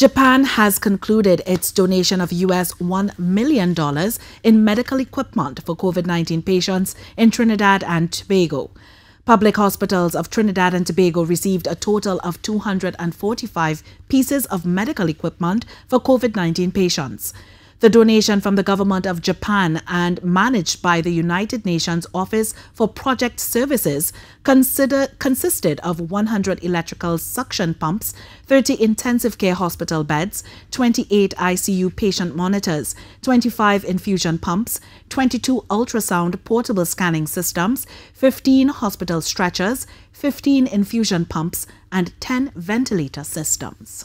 Japan has concluded its donation of US $1 million in medical equipment for COVID 19 patients in Trinidad and Tobago. Public hospitals of Trinidad and Tobago received a total of 245 pieces of medical equipment for COVID 19 patients. The donation from the government of Japan and managed by the United Nations Office for Project Services consider, consisted of 100 electrical suction pumps, 30 intensive care hospital beds, 28 ICU patient monitors, 25 infusion pumps, 22 ultrasound portable scanning systems, 15 hospital stretchers, 15 infusion pumps, and 10 ventilator systems.